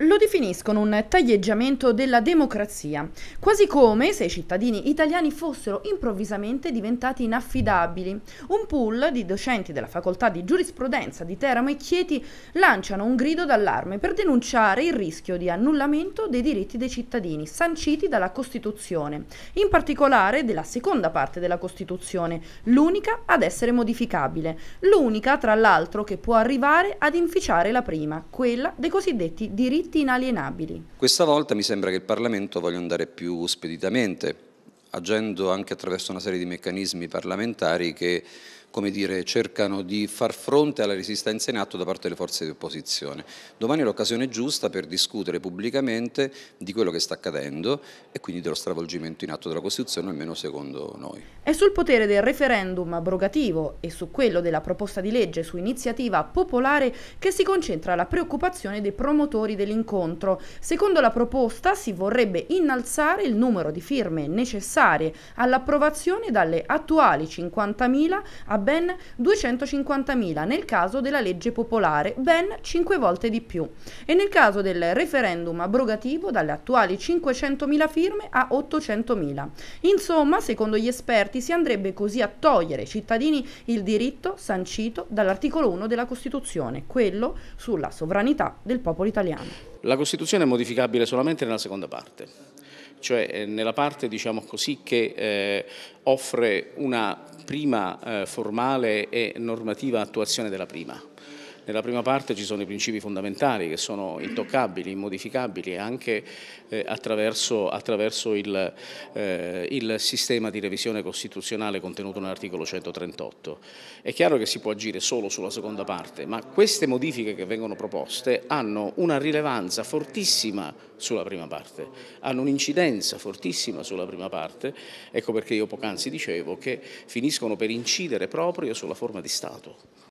lo definiscono un taglieggiamento della democrazia, quasi come se i cittadini italiani fossero improvvisamente diventati inaffidabili. Un pool di docenti della facoltà di giurisprudenza di Teramo e Chieti lanciano un grido d'allarme per denunciare il rischio di annullamento dei diritti dei cittadini sanciti dalla Costituzione, in particolare della seconda parte della Costituzione, l'unica ad essere modificabile, l'unica tra l'altro che può arrivare ad inficiare la prima, quella dei cosiddetti diritti diritti inalienabili. Questa volta mi sembra che il Parlamento voglia andare più speditamente, agendo anche attraverso una serie di meccanismi parlamentari che come dire, cercano di far fronte alla resistenza in atto da parte delle forze di opposizione. Domani è l'occasione giusta per discutere pubblicamente di quello che sta accadendo e quindi dello stravolgimento in atto della Costituzione, almeno secondo noi. È sul potere del referendum abrogativo e su quello della proposta di legge su iniziativa popolare che si concentra la preoccupazione dei promotori dell'incontro. Secondo la proposta si vorrebbe innalzare il numero di firme necessarie all'approvazione dalle attuali 50.000 a ben 250.000 nel caso della legge popolare, ben 5 volte di più, e nel caso del referendum abrogativo dalle attuali 500.000 firme a 800.000. Insomma, secondo gli esperti, si andrebbe così a togliere ai cittadini il diritto sancito dall'articolo 1 della Costituzione, quello sulla sovranità del popolo italiano. La Costituzione è modificabile solamente nella seconda parte cioè eh, nella parte diciamo così, che eh, offre una prima eh, formale e normativa attuazione della prima. Nella prima parte ci sono i principi fondamentali che sono intoccabili, immodificabili anche eh, attraverso, attraverso il, eh, il, sistema di revisione costituzionale contenuto nell'articolo 138. È chiaro che si può agire solo sulla seconda parte, ma queste modifiche che vengono proposte hanno una rilevanza fortissima sulla prima parte, hanno un'incidenza fortissima sulla prima parte, ecco perché io poc'anzi dicevo che finiscono per incidere proprio sulla forma di Stato.